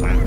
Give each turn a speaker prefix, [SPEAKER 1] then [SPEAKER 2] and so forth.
[SPEAKER 1] Ah.